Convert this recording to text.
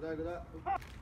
Good day, good day.